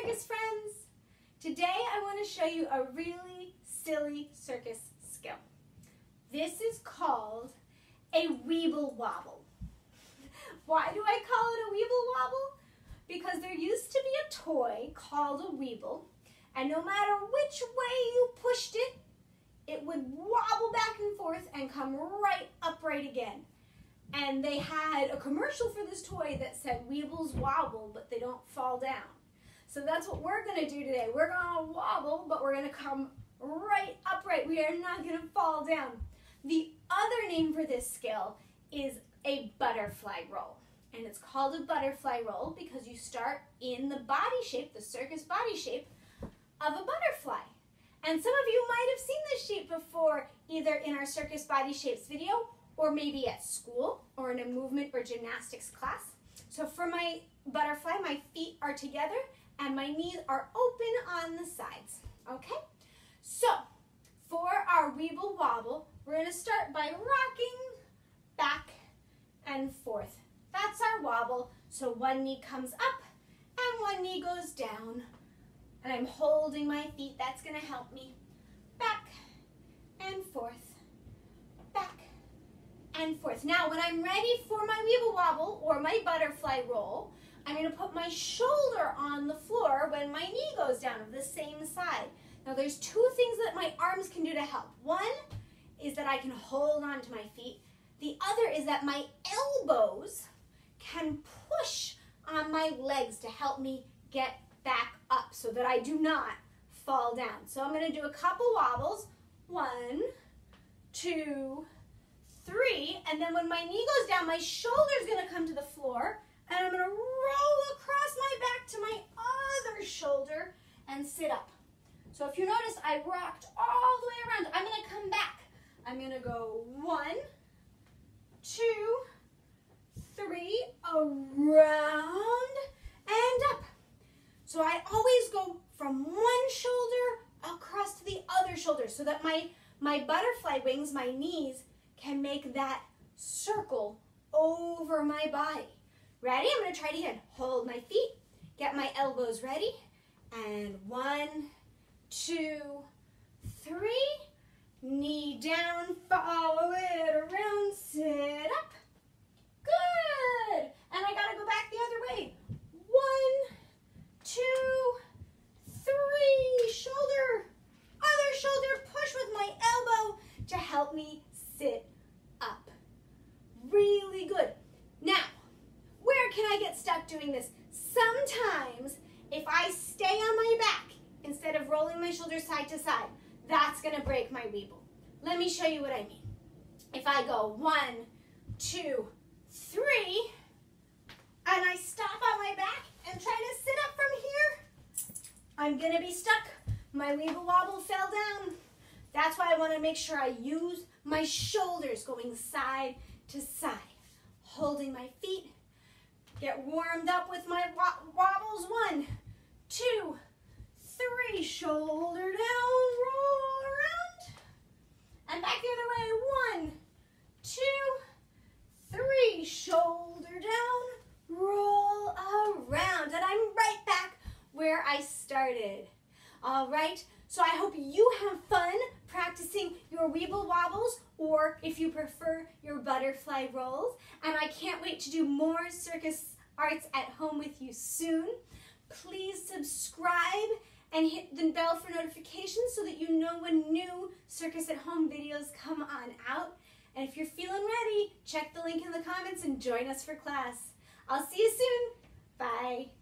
circus friends! Today I want to show you a really silly circus skill. This is called a weeble wobble. Why do I call it a weeble wobble? Because there used to be a toy called a weeble and no matter which way you pushed it, it would wobble back and forth and come right upright again. And they had a commercial for this toy that said Weebles wobble, but they don't fall down. So that's what we're gonna do today. We're gonna wobble, but we're gonna come right upright. We are not gonna fall down. The other name for this skill is a butterfly roll. And it's called a butterfly roll because you start in the body shape, the circus body shape, of a butterfly. And some of you might have seen this shape before, either in our circus body shapes video, or maybe at school, or in a movement or gymnastics class. So for my butterfly, my feet are together and my knees are open on the sides, okay? So for our weeble wobble, we're gonna start by rocking back and forth. That's our wobble. So one knee comes up and one knee goes down and I'm holding my feet. That's to help me. Back and forth, back and forth. Now, when I'm ready for my weeble wobble or my butterfly roll, I'm going to put my shoulder on the floor when my knee goes down of the same side. Now, there's two things that my arms can do to help. One is that I can hold on to my feet. The other is that my elbows can push on my legs to help me get back up so that I do not fall down. So I'm going to do a couple wobbles. One, two, three. And then when my knee goes down, my shoulder is going to come to the floor. I'm to roll across my back to my other shoulder and sit up. So if you notice, I rocked all the way around. I'm to come back. I'm to go one, two, three, around, and up. So I always go from one shoulder across to the other shoulder so that my, my butterfly wings, my knees, can make that circle over my body. Ready? I'm to try it again. Hold my feet, get my elbows ready, and one, two, three, knee down, follow it around, sit up. Good. And I got to go back the other way. One, two, three. Shoulder, other shoulder, push with my elbow to help me sit up. Really good. Now, where can I get stuck doing this? Sometimes if I stay on my back instead of rolling my shoulders side to side, that's gonna break my weeble. Let me show you what I mean. If I go one, two, three, and I stop on my back and try to sit up from here, I'm gonna be stuck. My weeble wobble fell down. That's why I wanna make sure I use my shoulders going side to side, holding my feet, get warmed up with my wobbles. One, two, three, shoulder down, roll around, and back the other way. One, two, three, shoulder down, roll around. And I'm right back where I started. All right, so I hope you have fun practicing your weeble wobbles or if you prefer your butterfly rolls. And I can't wait to do more circus arts at home with you soon. Please subscribe and hit the bell for notifications so that you know when new Circus at Home videos come on out. And if you're feeling ready, check the link in the comments and join us for class. I'll see you soon. Bye.